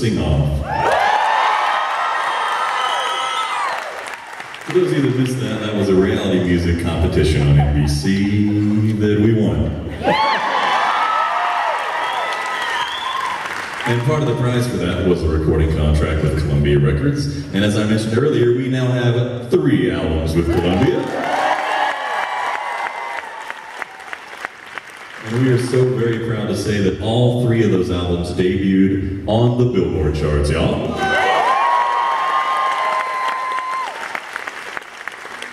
called The Sing Off? For those of you that missed that, that was a reality music competition on NBC that we won. And part of the prize for that was a recording contract with Columbia Records. And as I mentioned earlier, we now have three albums with Columbia. And we are so very proud to say that all three of those albums debuted on the Billboard charts, y'all.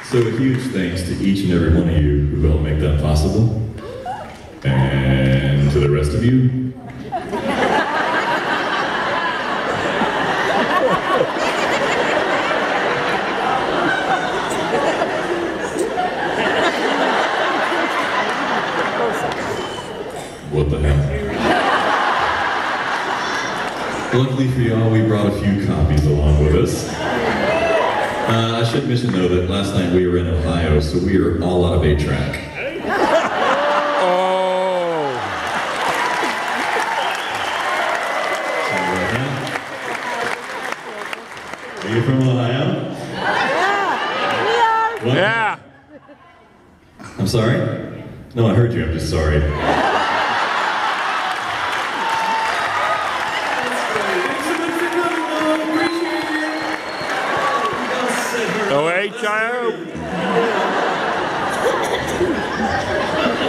So a huge thanks to each and every one of you who helped make that possible. And to the rest of you, what the hell? Luckily we brought a few copies along with us. Uh, I should mention though that last night we were in Ohio, so we are all out of eight track. Oh. Are you from Ohio? Yeah! What? Yeah. I'm sorry? No, I heard you. I'm just sorry. O-H-I-O.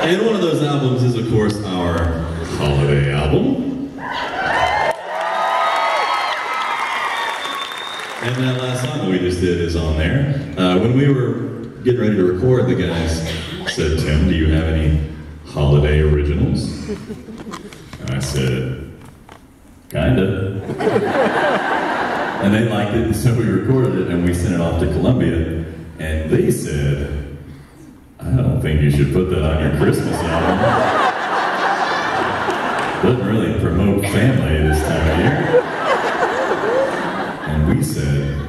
And one of those albums is, of course, our holiday album. And that last song that we just did is on there. Uh, when we were getting ready to record, the guys said, Tim, do you have any holiday originals? And I said, kinda. And they liked it, so we recorded it and we sent it off to Columbia. And they said, I don't think you should put that on your Christmas album. Doesn't really promote family this time of year. And we said,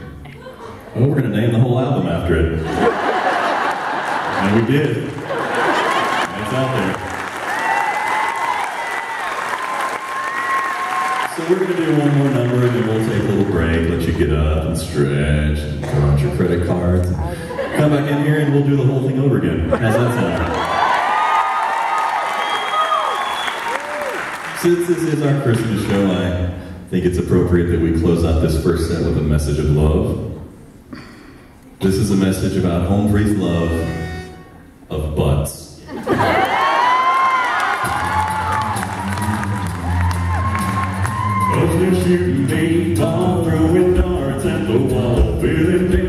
oh, we're gonna name the whole album after it. And we did. And it's out there. So we're gonna do one more number and then we'll take a little break, let you get up and stretch and throw out your credit cards. Come back in here and we'll do the whole thing over again. How's that sound? Since this is our Christmas show, I think it's appropriate that we close out this first set with a message of love. This is a message about home free love of butts. We're shooting baseball, throwing darts at the wall, feeling